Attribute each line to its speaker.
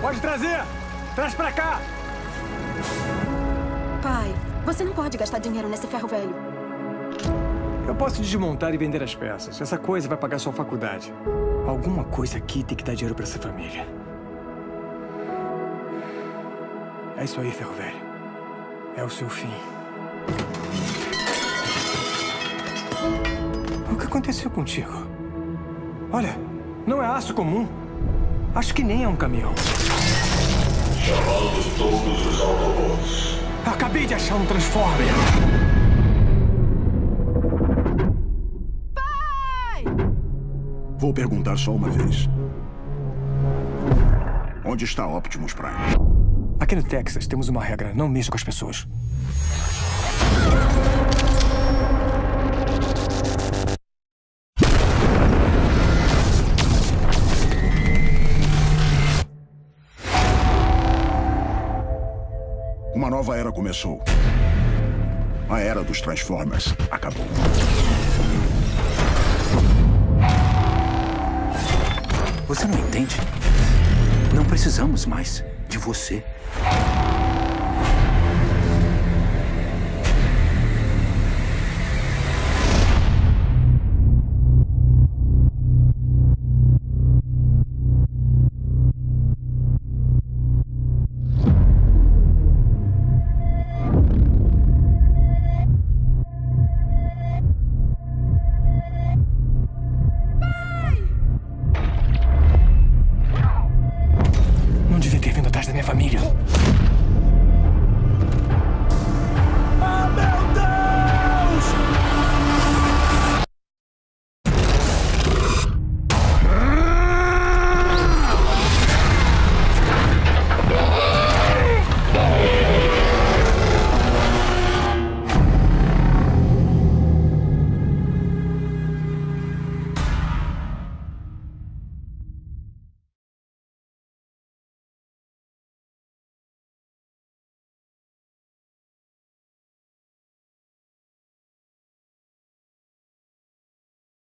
Speaker 1: Pode trazer! Traz pra cá!
Speaker 2: Pai, você não pode gastar dinheiro nesse ferro velho.
Speaker 1: Eu posso desmontar e vender as peças. Essa coisa vai pagar sua faculdade. Alguma coisa aqui tem que dar dinheiro pra essa família. É isso aí, ferro velho. É o seu fim. O que aconteceu contigo? Olha, não é aço comum. Acho que nem é um caminhão.
Speaker 3: Chamando todos os Autobots.
Speaker 1: Acabei de achar um Transformer.
Speaker 4: Vou perguntar só uma vez. Onde está Optimus Prime?
Speaker 1: Aqui no Texas temos uma regra: não mexa com as pessoas.
Speaker 4: Uma nova era começou. A era dos Transformers acabou.
Speaker 5: Você não entende? Não precisamos mais de você. minha família.